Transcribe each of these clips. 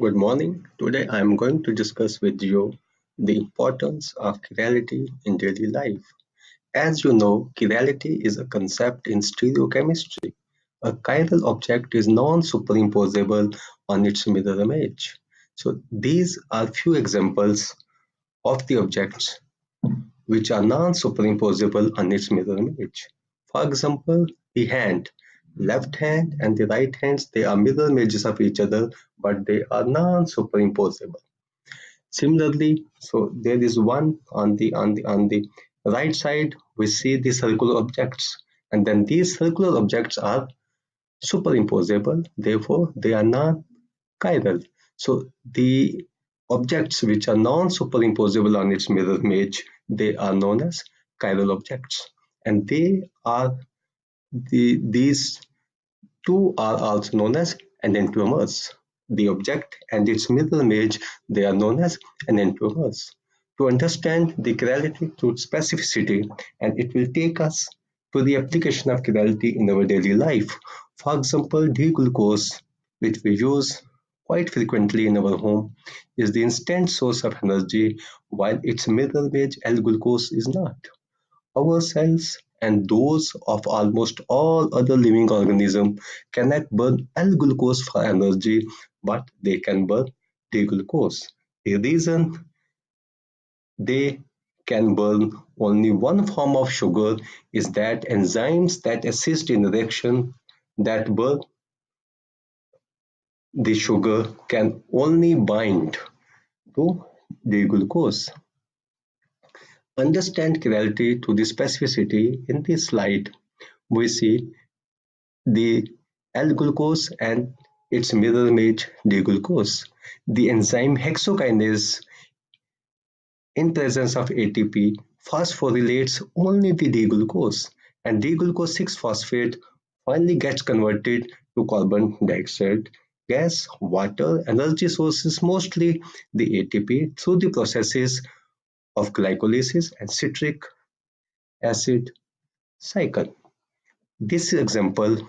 Good morning. Today I am going to discuss with you the importance of chirality in daily life. As you know, chirality is a concept in stereochemistry. A chiral object is non-superimposable on its mirror image. So these are few examples of the objects which are non-superimposable on its mirror image. For example, the hand left hand and the right hands they are mirror images of each other but they are non-superimposable. Similarly so there is one on the on the on the right side we see the circular objects and then these circular objects are superimposable therefore they are non-chiral. So the objects which are non-superimposable on its mirror image they are known as chiral objects and they are the, these two are also known as enantiomers. The object and its mirror image, they are known as enantiomers. To understand the chirality through specificity, and it will take us to the application of chirality in our daily life. For example, D-glucose, which we use quite frequently in our home, is the instant source of energy, while its mirror image L-glucose is not. Our cells and those of almost all other living organisms cannot burn L-glucose for energy, but they can burn D-glucose. The reason they can burn only one form of sugar is that enzymes that assist in reaction that burn the sugar can only bind to D-glucose. Understand chirality to the specificity in this slide. We see the L-glucose and its mirror image D-glucose. The enzyme hexokinase in presence of ATP phosphorylates only the D-glucose and D-glucose 6-phosphate finally gets converted to carbon dioxide gas, water, energy sources mostly the ATP through the processes of glycolysis and citric acid cycle. This example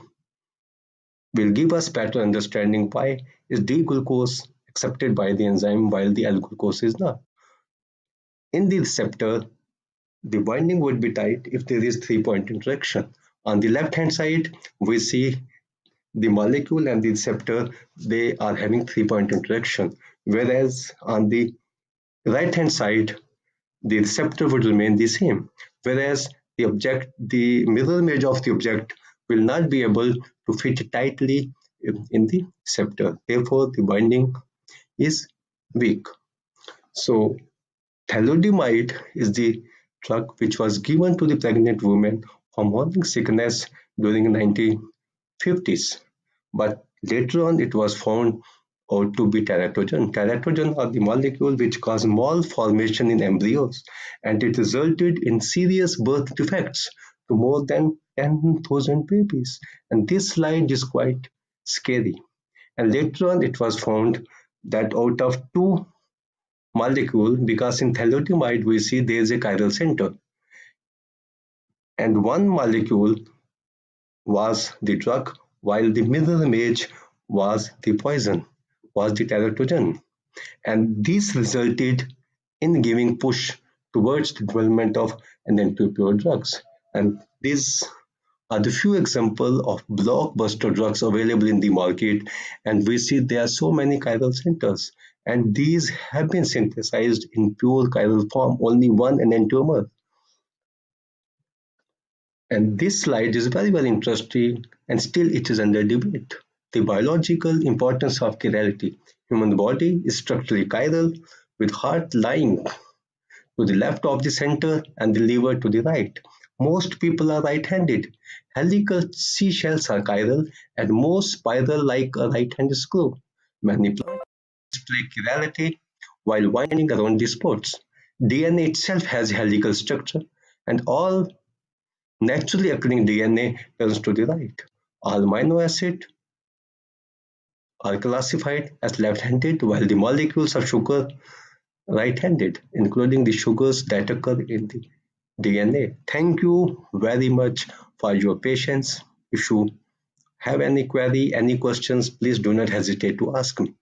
will give us better understanding why is D-glucose accepted by the enzyme while the L-glucose is not. In the receptor, the binding would be tight if there is three-point interaction. On the left-hand side, we see the molecule and the receptor, they are having three-point interaction. Whereas on the right-hand side, the receptor would remain the same, whereas the object, the mirror image of the object will not be able to fit tightly in the receptor. Therefore, the binding is weak. So, thalidomide is the drug which was given to the pregnant woman for morning sickness during 1950s. But later on, it was found or to be teratogen. Teratogen are the molecule which cause malformation in embryos and it resulted in serious birth defects to more than 10,000 babies. And this slide is quite scary. And later on it was found that out of two molecule, because in thalidomide we see there is a chiral center. And one molecule was the drug while the middle image was the poison was the teratogen. And this resulted in giving push towards the development of enantiopure drugs. And these are the few examples of blockbuster drugs available in the market. And we see there are so many chiral centers. And these have been synthesized in pure chiral form, only one enantiomer. And this slide is very, very interesting and still it is under debate. The biological importance of chirality. Human body is structurally chiral with heart lying to the left of the center and the liver to the right. Most people are right-handed. Helical seashells are chiral and most spiral like a right-handed screw. Many plants display chirality while winding around the spots. DNA itself has helical structure and all naturally occurring DNA turns to the right. All amino acid are classified as left-handed while the molecules of sugar right-handed, including the sugars that occur in the DNA. Thank you very much for your patience. If you have any query, any questions, please do not hesitate to ask me.